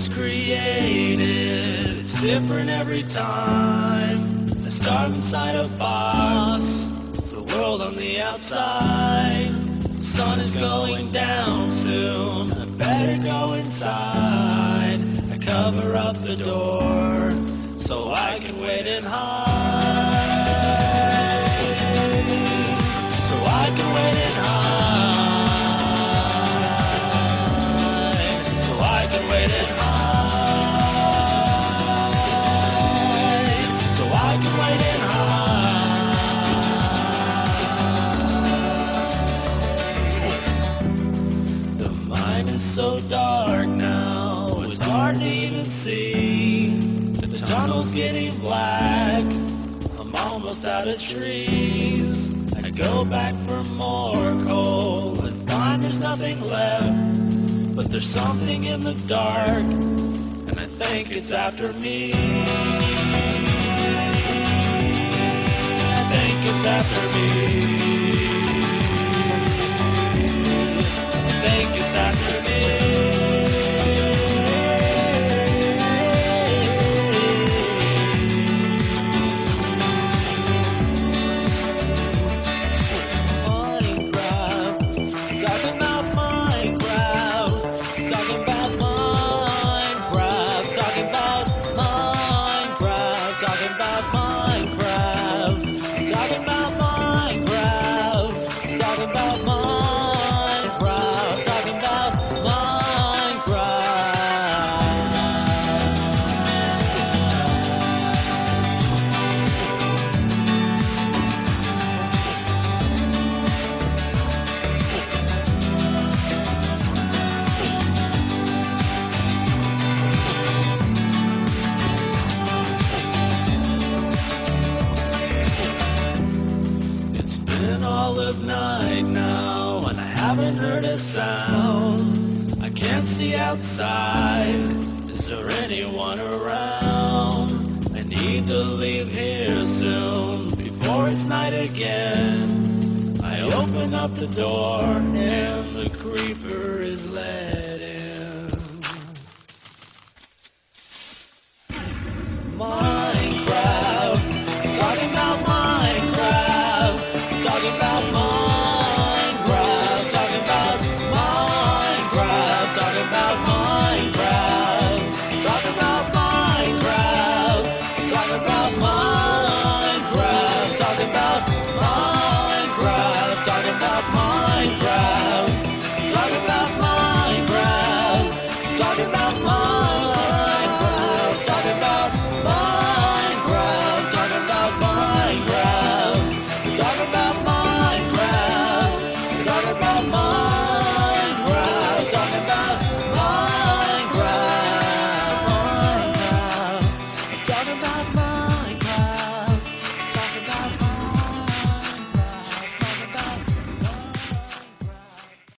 was created. It's different every time. I start inside a box. The world on the outside. The sun is going down soon. I better go inside. I cover up the door so I can wait and hide. So dark now, it's hard to even see. The tunnel's getting black. I'm almost out of trees. I go back for more coal and find there's nothing left. But there's something in the dark, and I think it's after me. I think it's after me. Of night now, and I haven't heard a sound. I can't see outside. Is there anyone around? I need to leave here soon before it's night again. I open up the door, and the creeper is left. about Minecraft. Talk about Minecraft. Talk about Minecraft.